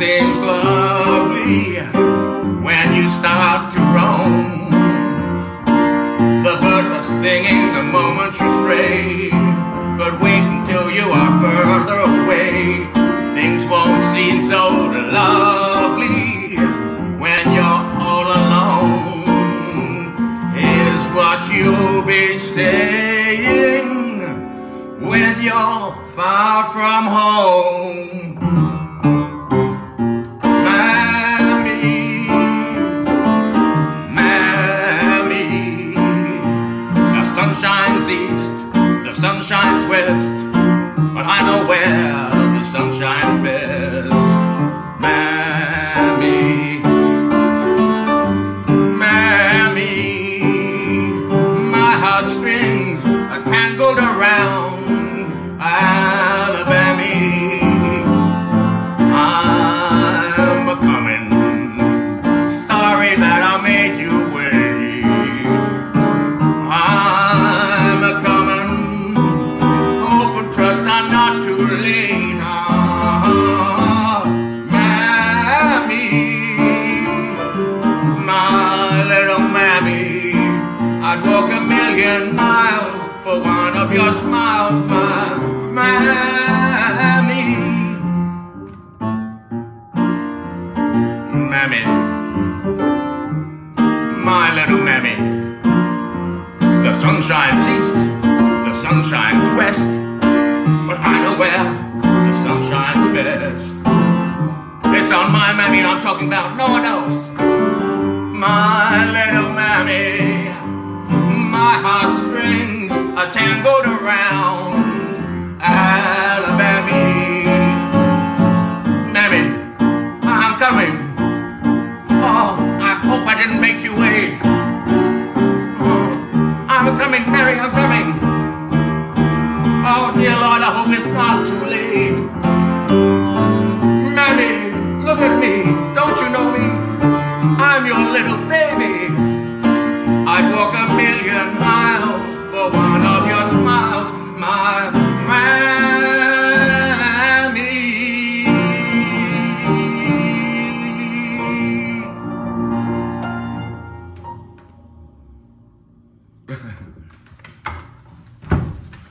seems lovely when you start to roam. The birds are singing the moment you stray, but wait until you are further away. Things won't seem so lovely when you're all alone. Is what you'll be saying when you're far from home. Sun shines east, the sun shines west, but I know where little mammy, I'd walk a million miles for one of your smiles, my mammy. Mammy, my little mammy. The sun shines east, the sun shines west, but I know where the sun shines best. It's on my mammy I'm talking about, no one else. Mary, Mary, Oh, dear Lord, I hope it's not too late. はい。